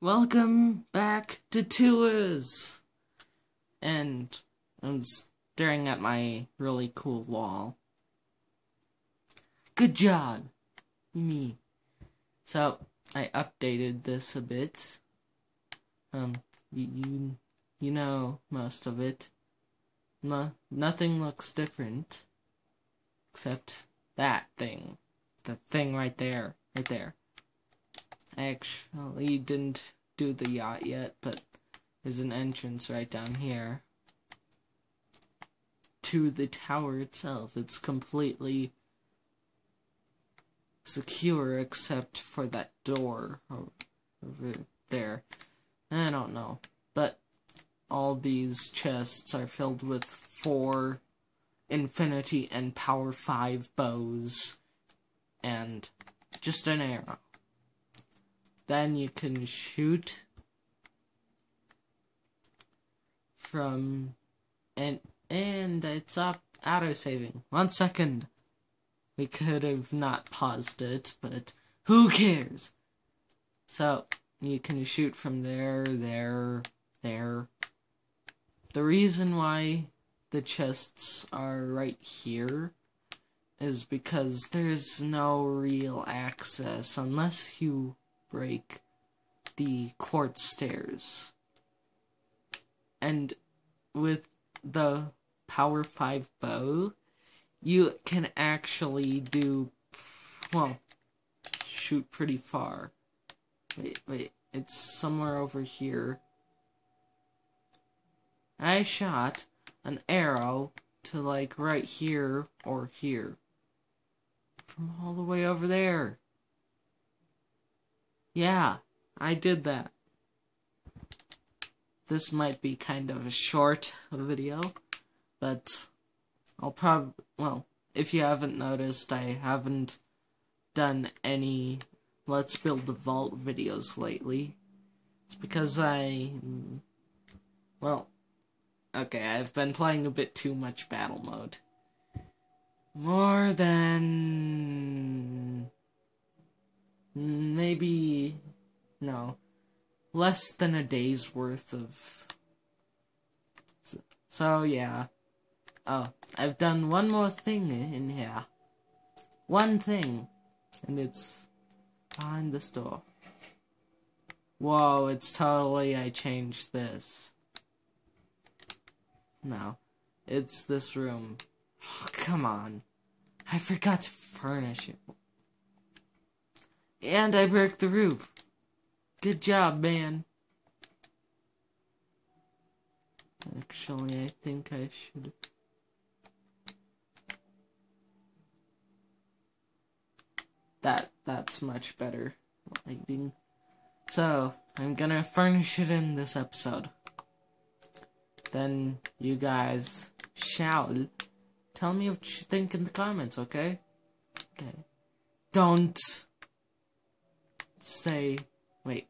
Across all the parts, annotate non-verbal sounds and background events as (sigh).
Welcome back to Tours! And I'm staring at my really cool wall. Good job! Me. So, I updated this a bit. Um, you, you, you know most of it. No, nothing looks different. Except that thing. The thing right there. Right there. Actually didn't do the yacht yet, but there's an entrance right down here to the tower itself. It's completely secure except for that door over there. I don't know. But all these chests are filled with four infinity and power 5 bows and just an arrow. Then you can shoot from and and it's up auto saving. One second. We could have not paused it, but who cares? So you can shoot from there, there, there. The reason why the chests are right here is because there's no real access unless you break the quartz stairs. And with the Power 5 bow, you can actually do, well, shoot pretty far. Wait, wait, it's somewhere over here. I shot an arrow to like right here or here. From all the way over there. Yeah, I did that. This might be kind of a short video, but I'll probably, well, if you haven't noticed, I haven't done any Let's Build the Vault videos lately. It's because I, well, okay, I've been playing a bit too much battle mode. More than maybe no. Less than a day's worth of so, so, yeah. Oh i've done one more thing in here. One thing and it's behind this door. Whoa it's totally i changed this. No it's this room. Oh, (sighs) come on. I forgot to furnish it and I broke the roof. Good job, man. Actually, I think I should... That, that's much better lighting. So, I'm gonna furnish it in this episode. Then, you guys shall tell me what you think in the comments, okay? Okay. Don't say, wait,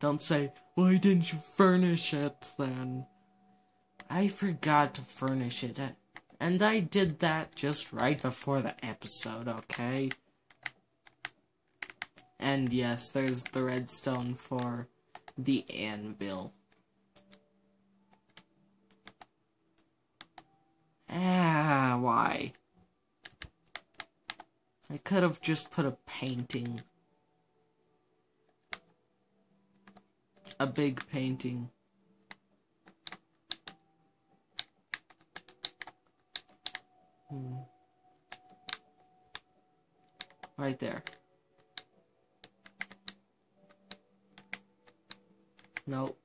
don't say, why didn't you furnish it then? I forgot to furnish it, and I did that just right before the episode, okay? And yes, there's the redstone for the anvil. Ah, why? I could have just put a painting a big painting. Hmm. Right there. Nope.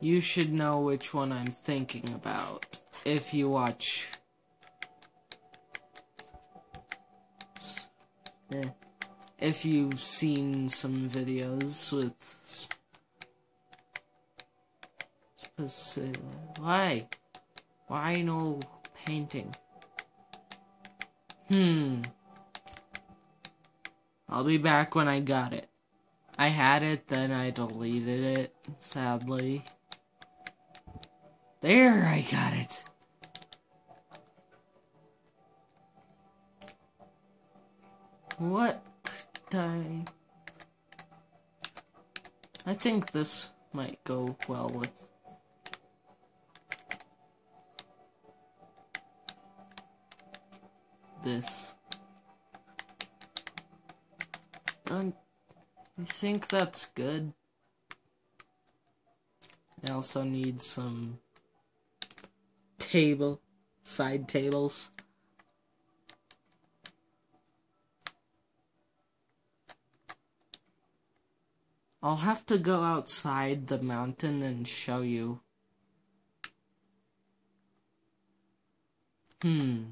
You should know which one I'm thinking about if you watch. If you've seen some videos with why why? No painting. Hmm. I'll be back when I got it. I had it then I deleted it sadly. There I got it. What I think this might go well with this. Don't you think that's good? I also need some table, side tables. I'll have to go outside the mountain and show you. Hmm.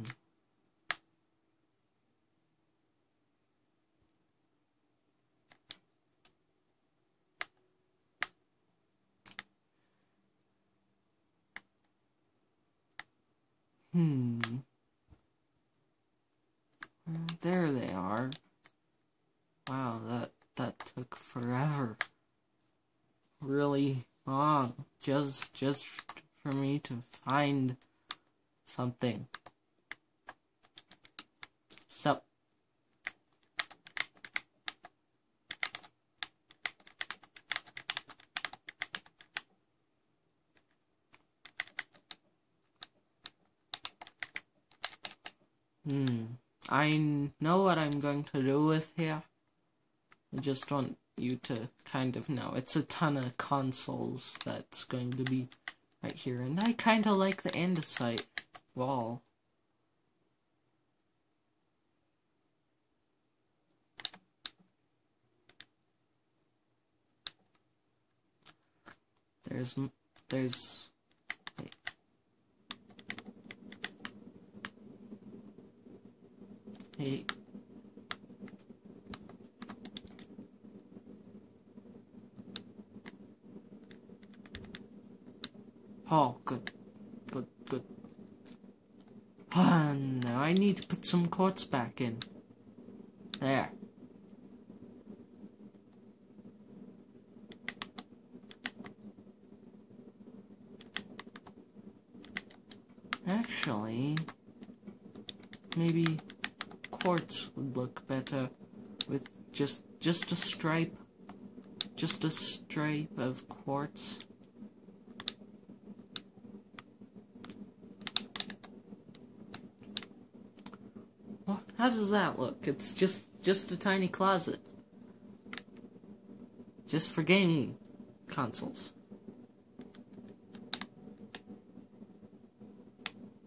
Hmm. There they are. Wow, that that took forever. Really long. Just just for me to find something. So Hmm. I know what I'm going to do with here. Just want you to kind of know. It's a ton of consoles that's going to be right here. And I kind of like the andesite wall. There's, there's Hey. Oh, good. Good, good. Ah, now I need to put some quartz back in. There. Actually, maybe quartz would look better with just just a stripe just a stripe of quartz well, how does that look it's just just a tiny closet just for gaming consoles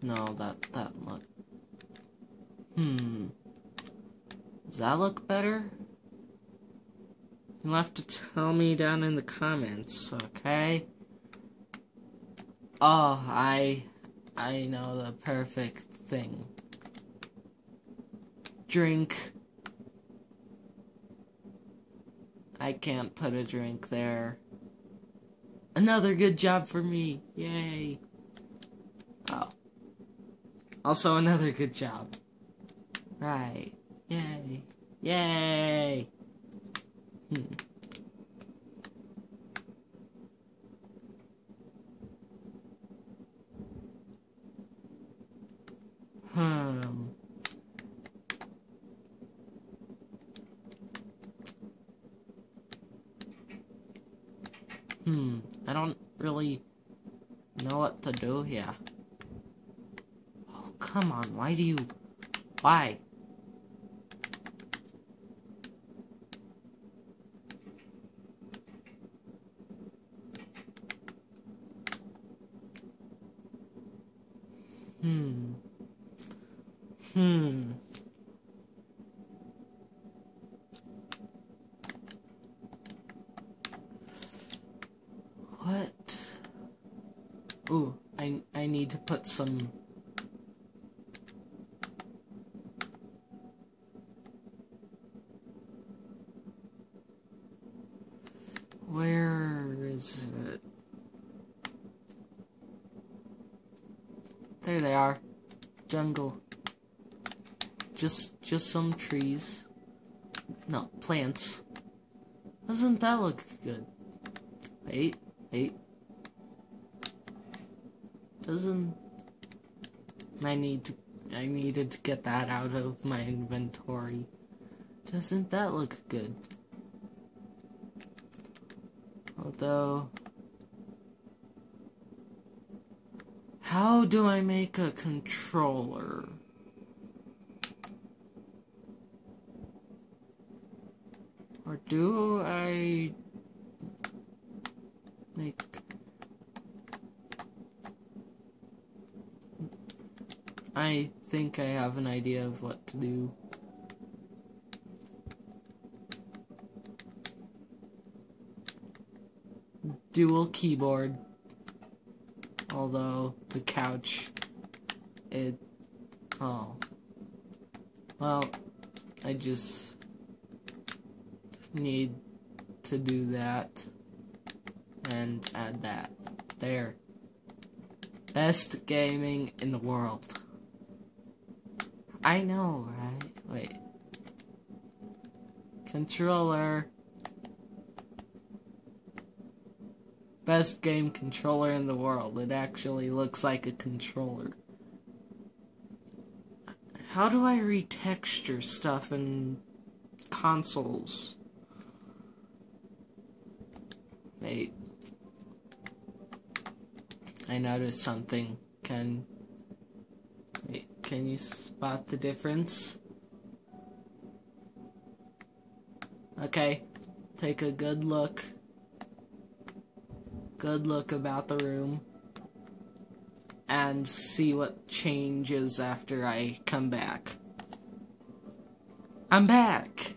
no that that look hmm does that look better? You'll have to tell me down in the comments, okay? Oh, I... I know the perfect thing. Drink. I can't put a drink there. Another good job for me. Yay. Oh. Also another good job. Right. Yay. Yay. Hmm. Hmm. I don't really know what to do here. Oh, come on. Why do you... Why? Hmm. Hmm. What? Ooh, I I need to put some Where is it? There they are. Jungle. Just just some trees. No, plants. Doesn't that look good? Wait, wait. Doesn't I need to I needed to get that out of my inventory. Doesn't that look good? Although, how do I make a controller? Or do I make I think I have an idea of what to do. Dual keyboard. Although the couch it oh well I just need to do that and add that there best gaming in the world I know right? Wait. Controller. Best game controller in the world. It actually looks like a controller. How do I retexture stuff in consoles? Wait. I noticed something. Can can you spot the difference? Okay. Take a good look. Good look about the room. And see what changes after I come back. I'm back!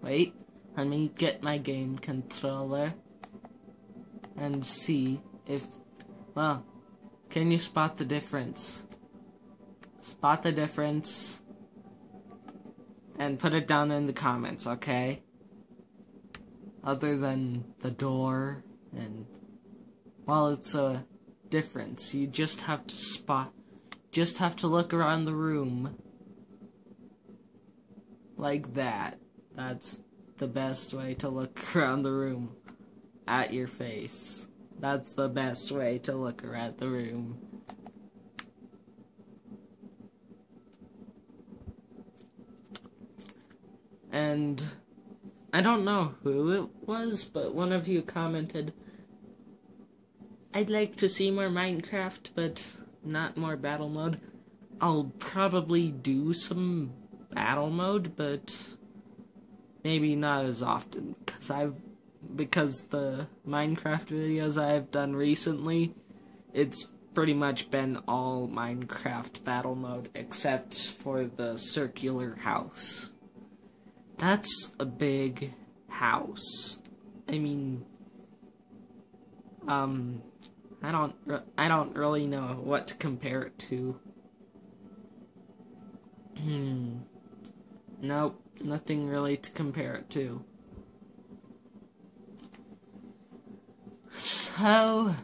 Wait, let me get my game controller and see if, well, can you spot the difference? Spot the difference and put it down in the comments, okay? Other than the door and, well, it's a difference. You just have to spot, just have to look around the room like that. That's the best way to look (laughs) around the room at your face. That's the best way to look around the room. And I don't know who it was, but one of you commented, I'd like to see more Minecraft, but not more battle mode. I'll probably do some battle mode, but maybe not as often, because I've because the Minecraft videos I've done recently, it's pretty much been all Minecraft battle mode except for the circular house. That's a big house. I mean, um, I don't, I don't really know what to compare it to. Hmm. Nope, nothing really to compare it to. So...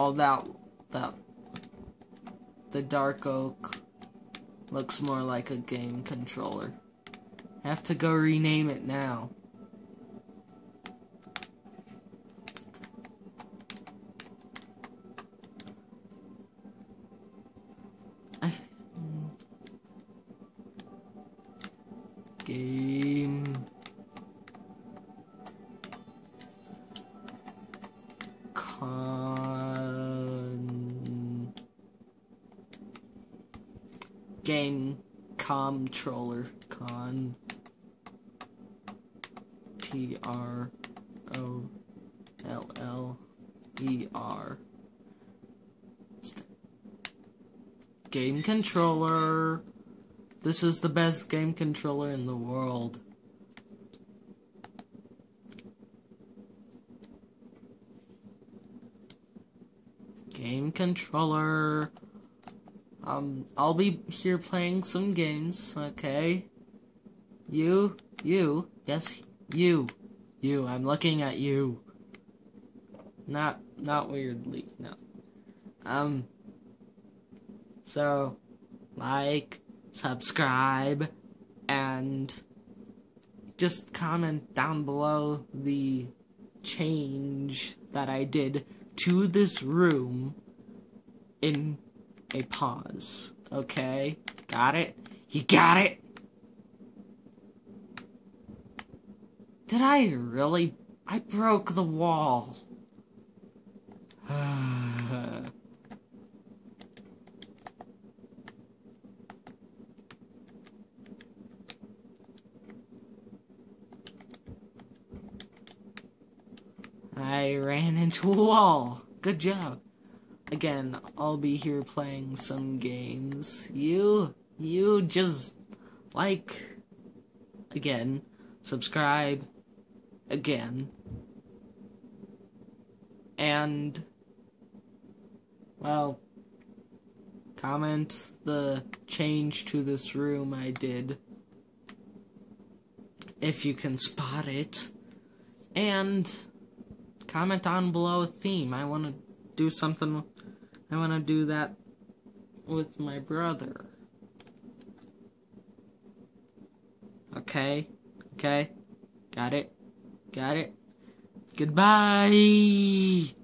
All that, that, the dark oak looks more like a game controller. I have to go rename it now. game con controller con T R O L L E R game controller this is the best game controller in the world. Game controller. Um, I'll be here playing some games, okay? You, you, yes, you, you, I'm looking at you. Not, not weirdly, no. Um, so, like, subscribe, and just comment down below the change that I did to this room in a pause. Okay? Got it? You got it? Did I really? I broke the wall. (sighs) I ran into a wall. Good job. Again, I'll be here playing some games. You, you just like, again, subscribe, again, and, well, comment the change to this room I did, if you can spot it, and comment on below a theme. I want to do something, I want to do that with my brother. Okay, okay, got it, got it. Goodbye.